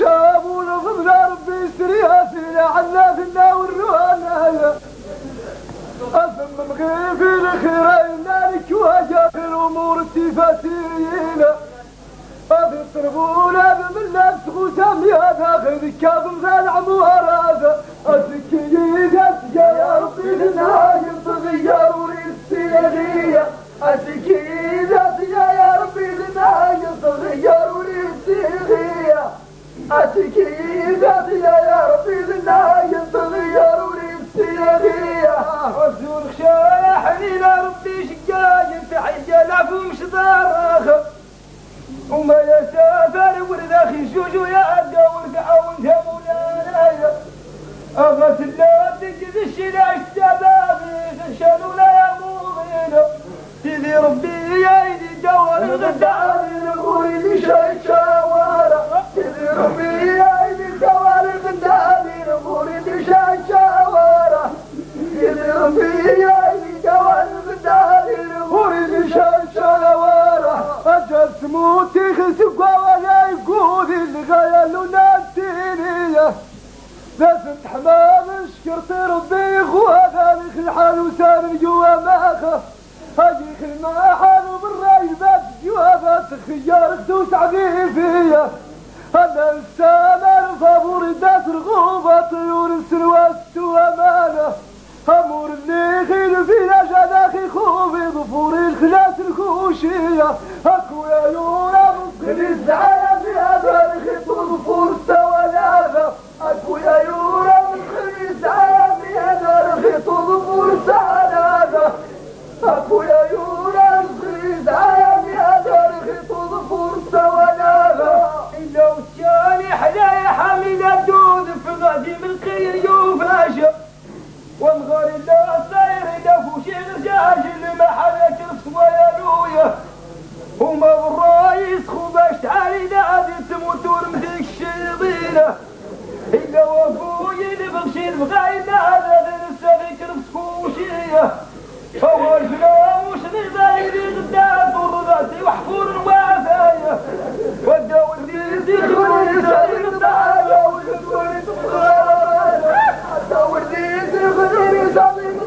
الخشاب ونفضنا ربي يستريها سينا عنا فينا والروانا أثم مغيب الخيرين نارك واجه في الأمور التفاتيين هذه الطربولة بملة تغوتم يا داخل كاظم ذا العموار وما يسافر ورد أخي جوجو يا الناس رغوبة طيور السلوات وامانة أمور اللي خيل فينا جناخي خوفي ظفور الخلاس الخوشية. أكو يا يورا ممكن الزعايا في هذا الخيط وظفور السوالافة أكو يا يورا البغاية هذا غير السغيك رمسكوشية هو الفلام وش نضاي لي غدات والرضاتي وحفور الوافاية وداو اللي يدخلوا يسالي ويدخلوا الدور اللي يدخلني صديق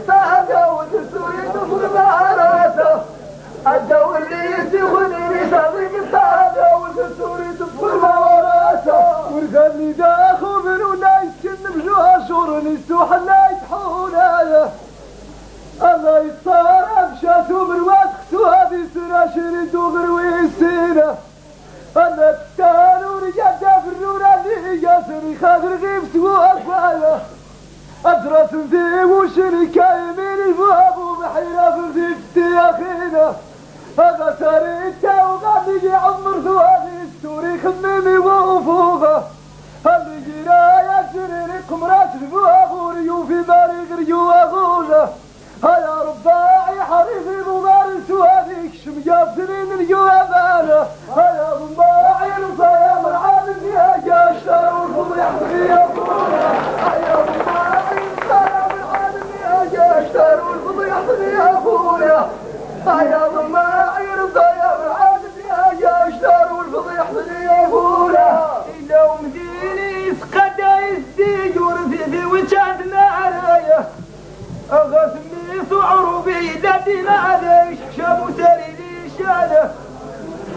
في وشركة يمين الفواب وبحيرة فتي أخينا. هذا سريتا وغادي عمر ثواني. السوري خميمي وفوقه هذي جرايا سريري قمرات الفواب وريو في بالي غريو أغوله هيا رباعي حريفي ممارس وهذيك شمجاب سنين الجوابانة هيا رباعي رفايا مرعان يا جاشتر والفضيح في سعر بيدتي ما ليش شاب سري لي شانه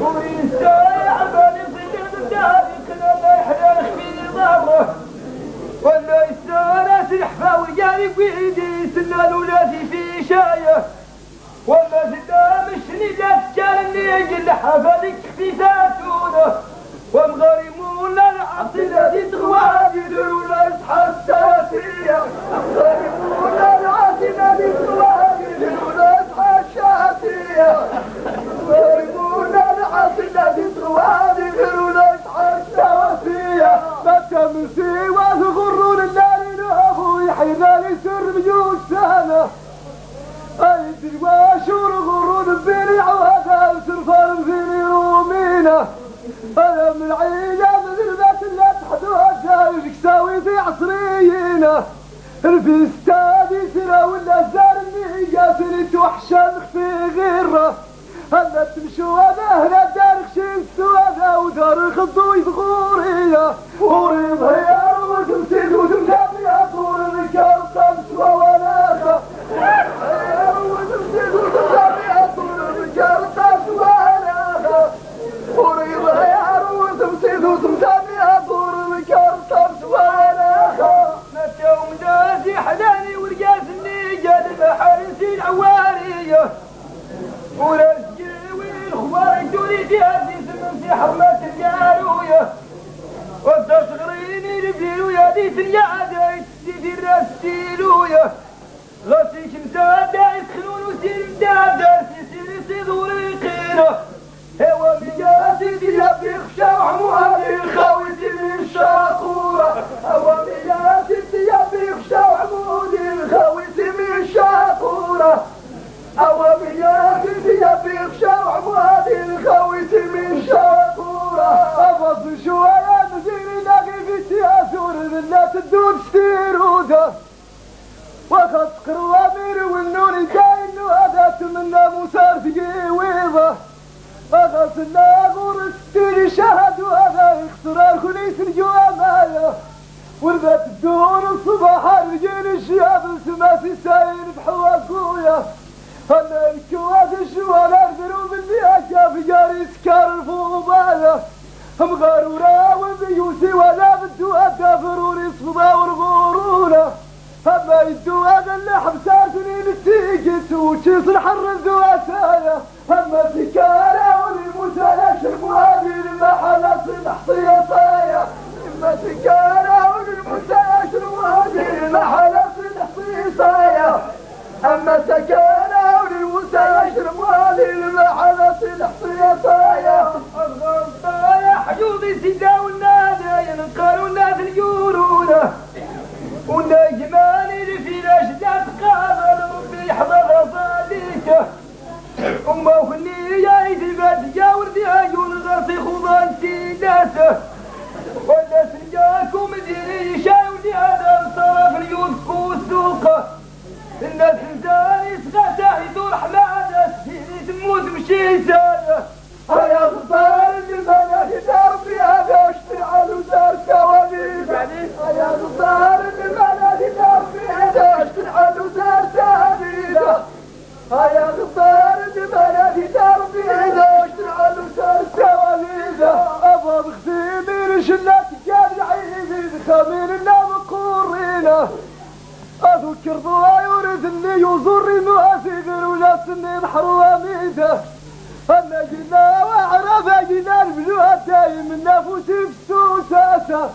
وريسايا عبالي سجن الداري كنا لا يحرق في ضره ولا يسانا سلحفا وجاري بيدي سنا الولادي في شايه ولا سنا مشني لا تجارني يجل حفلك في ذاتونه ومغرمون العصر الذي تغوادي أنا من عيلة من البيت اللي تحدوها جايش كساوي في عصرينا في استادي سرا ولا زارني جاسني توحشان في غيره هلا تمشوا هذا هنا دار خشين سوادا ودار خطوي ثغورية وريض هي وتمسيد وتمتابي ديت اليعادة تسيدي الراس تيلوية غسي شمسادة يسخنون وسير مدادة سيسير سيدور القيرة في ويضه أغسلنا غرستي شهد وهذا يخسر الكنيس الجوامايا وربت الدور الصباح رجال الشياب التماسي ساير بحواكويا هلا الكواد الشوال الدروب اللي أجا جاري سكر الفوضايا هم غارورا وبيوسي ولا بدو أدافرون يصفضا ورغورونا هما يدو هذا اللي حبساتني نتيجة وشيص الحر الذواسايا ونجماني في الاشداد قابل ربي يحضر صاليته أما عيد البلد جاور دي عيون غرسي خضان سيداته ولا سنجاكم ديني شاي ودي هذا الصرف اليوسف والسوقه الناس سغاتا يدور حمادة سيدي تموت مشي ساده يزوري مؤثر ولا سني محروميته أما جينا وعرف جينا البلوها دايم النفوس في السوساسة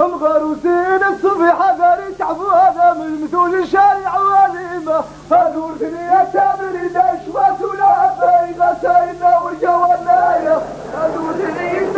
هم غروسين الصبح غاري تعبوا هذا من مثول الشارع وليمة هذول ثنية تامر الأشواس ولا بايغة ساينا والجوانايا هذول ثنية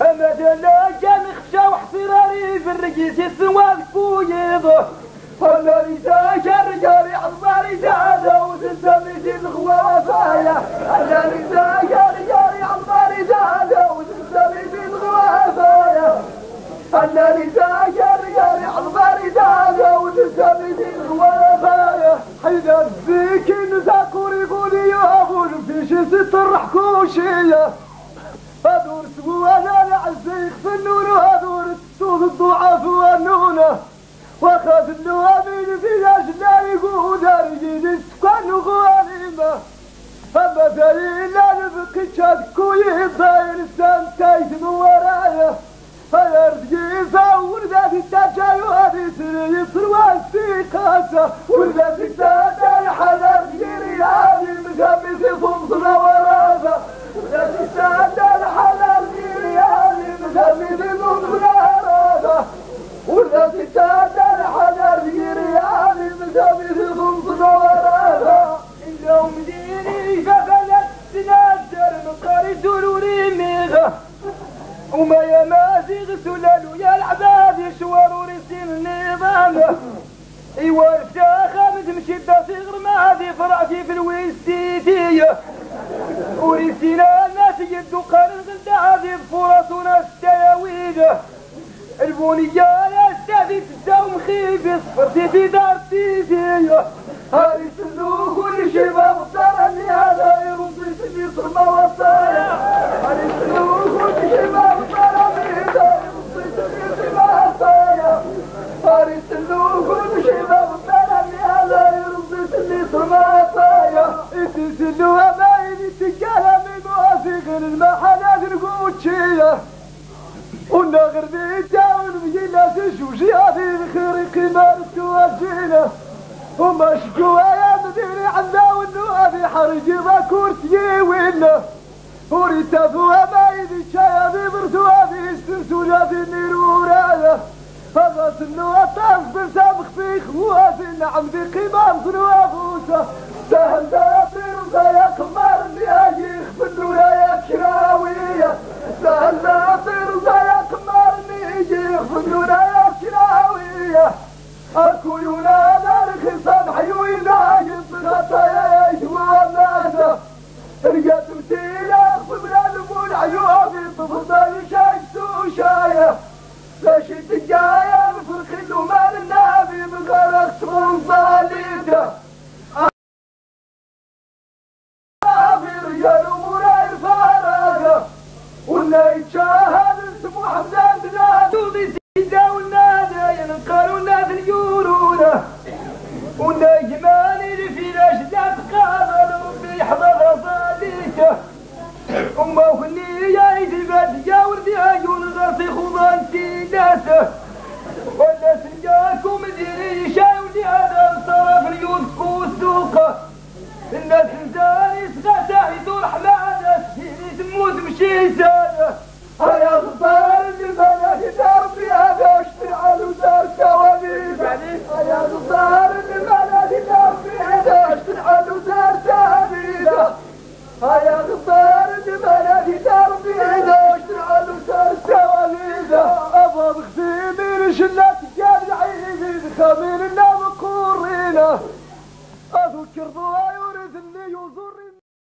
أما دلا كان خشى وحصراري في الرقيس السواد كويضه ولا لساك الرجال عضباري زاده وتسمي الغوافايا ولا لساك الرجال عضباري زاده وتسمي الغوافايا ولا لساك الرجال عضباري زاده وتسمي الغوافايا حيدا الزيك نزاكور يقول يا أبو في شي ست الرحكوشيه Master, will there be استاذي تساوم خيبي صفرتي في دار تيزيه هاي سلو كل شي ما بطرني هذا يرضي سني صرما وصايا هاي سلو كل شي ما بطرني هذا يرضي صرما وصايا هاي سلو كل شي ما بطرني هذا يرضي وصايا إنت لا تجوجي هذه الخير كيما تواجينا وما شكوا يا مديري عنا ونو هذه حرج ما كورتي وينا وريت ابوها ما يدي شاي هذه برتو هذه السرسول هذه نيرو رايا هذا سنو الطاس برتا مخفي خواتي نعم ذي قيمة مصنو ابوسا سهل يا طير يا قمر اللي هاي يخبن رايا كراوية سهل Yeah.